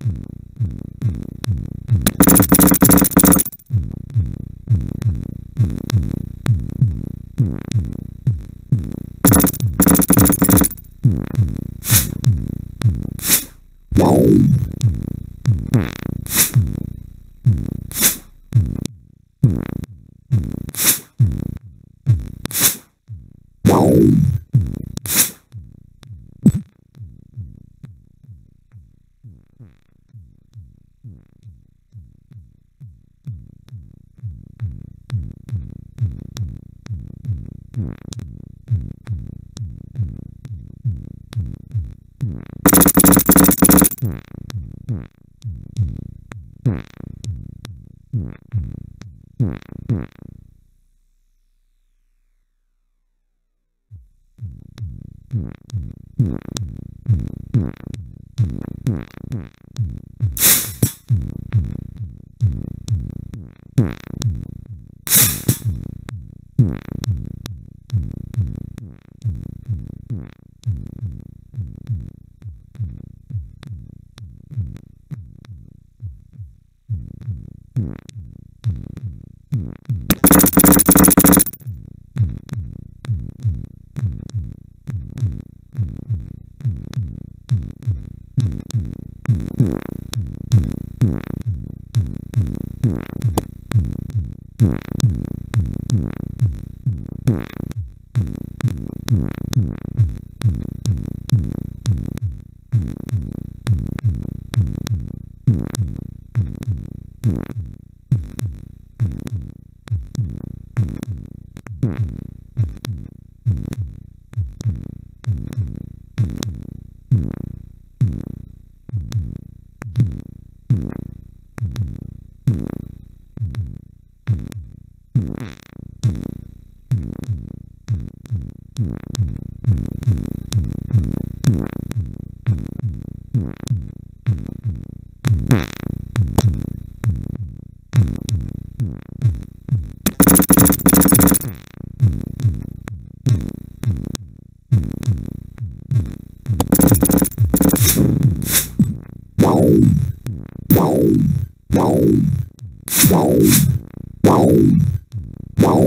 フフフフ。Hmm. Wow. Wow. Wow.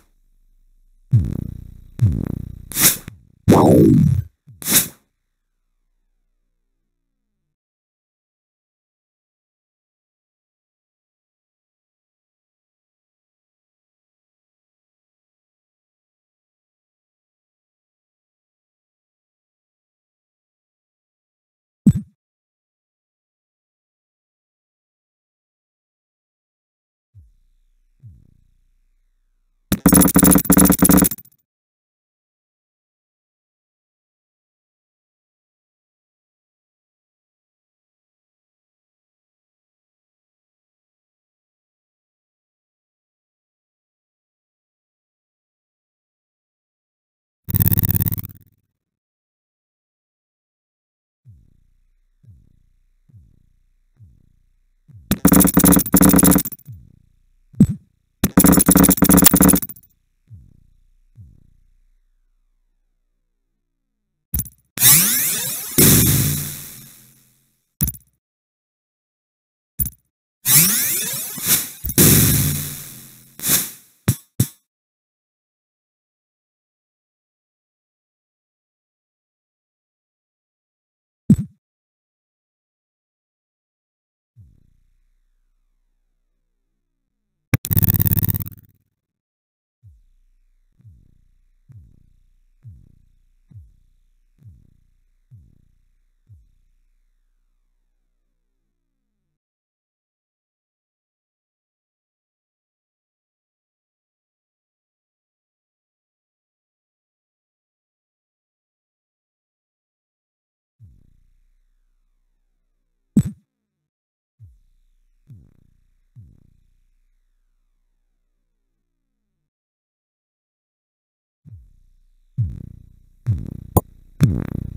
Mm-hmm.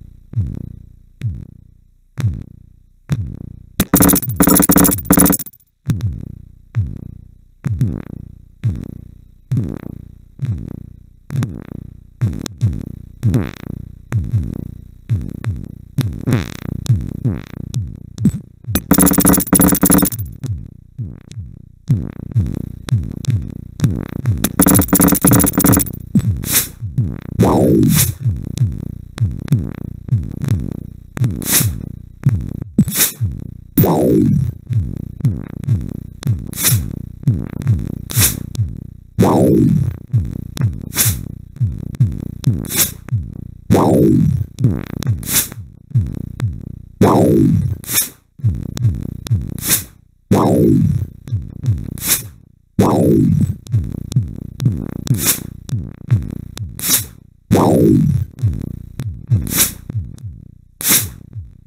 Wow.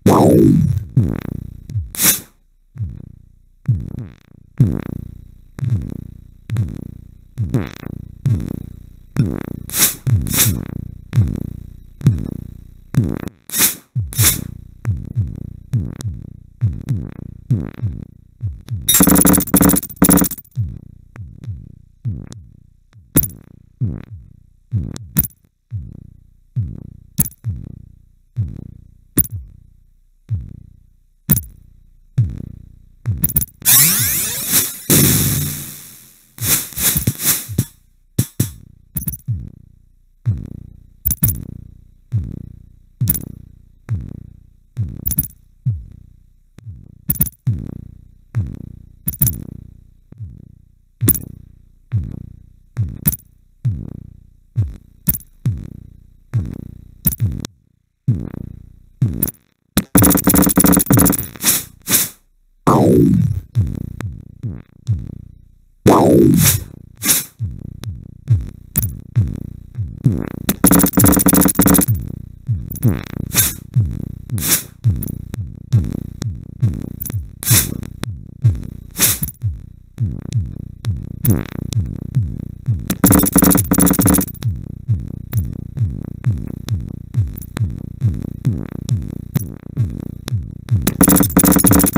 Wow. Mm-hmm. Thank you.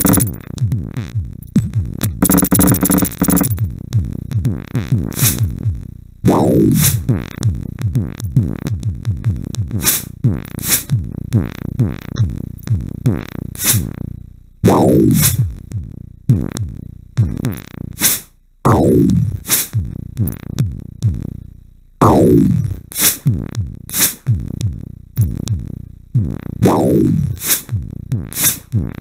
Hmm.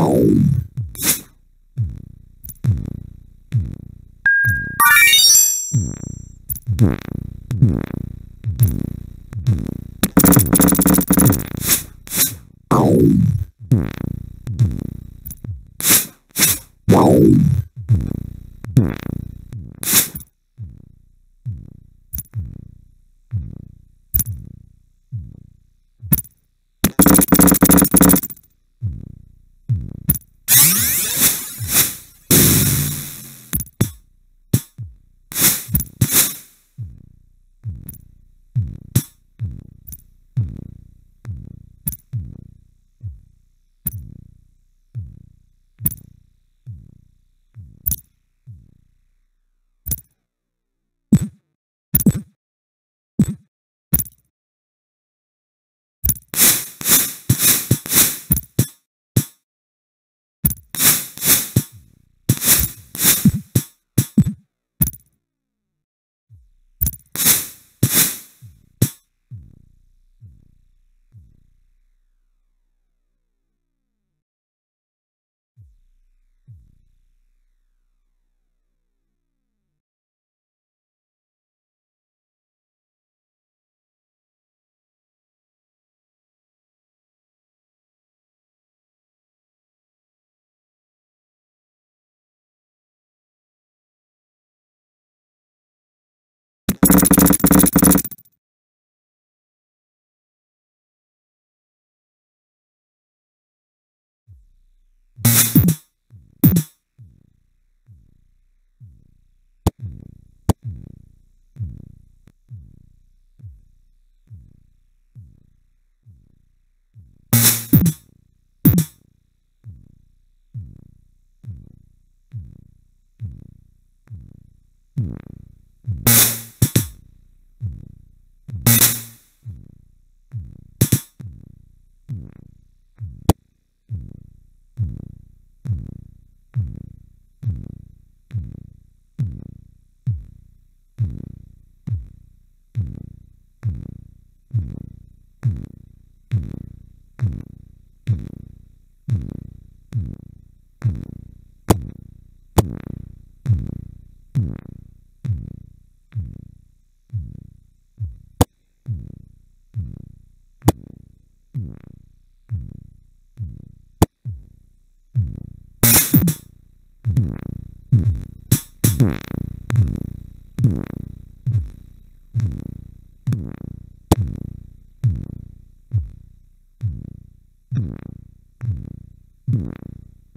Boom.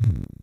Mm.